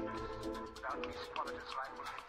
than cleverness, we need